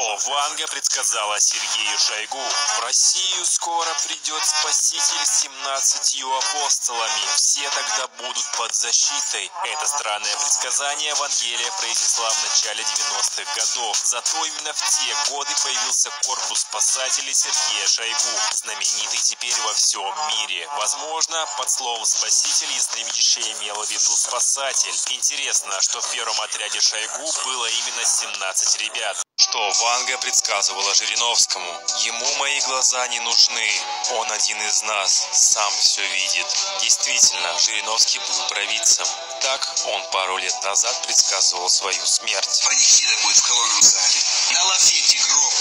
Что Ванга предсказала Сергею Шойгу? В Россию скоро придет Спаситель с 17 апостолами. Все тогда будут под защитой. Это странное предсказание Евангелия произнесла в начале 90-х годов. Зато именно в те годы появился корпус спасателей Сергея Шойгу, знаменитый теперь во всем мире. Возможно, под словом «спаситель» ясновидящая имела в виду «спасатель». Интересно, что в первом отряде Шойгу было именно 17 ребят. Что Ванга предсказывала Жириновскому. Ему мои глаза не нужны. Он один из нас, сам все видит. Действительно, Жириновский был провидцем. Так он пару лет назад предсказывал свою смерть. Панихида будет в колонном зале. На лафете гроб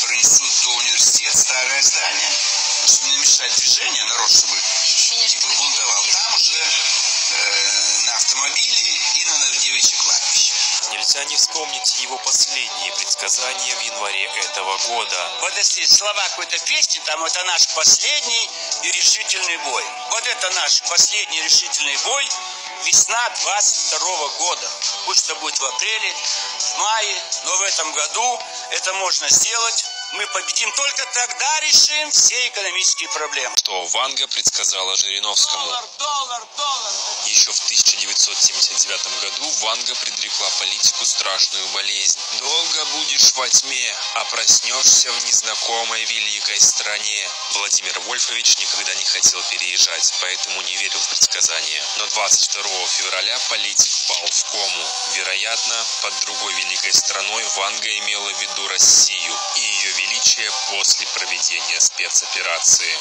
пронесут до университета старое здание, чтобы не мешать движение, народ, чтобы не бунтовал. Нельзя не вспомнить его последние предсказания в январе этого года. Вот если слова какой-то песни, там это наш последний и решительный бой. Вот это наш последний решительный бой, весна 22 года. Пусть это будет в апреле, в мае, но в этом году это можно сделать. Мы победим только тогда решим все экономические проблемы. Что Ванга предсказала Жириновскому. Доллар, доллар, доллар. Еще в 1979 году Ванга предрекла политику страшную болезнь. Долго будешь во тьме, а проснешься в незнакомой великой стране. Владимир Вольфович никогда не хотел переезжать, поэтому не верил в предсказания. Но 22 февраля политик впал в кому. Вероятно, под другой великой страной Ванга имела в виду Россию и ее величие после проведения спецоперации.